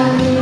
Amen.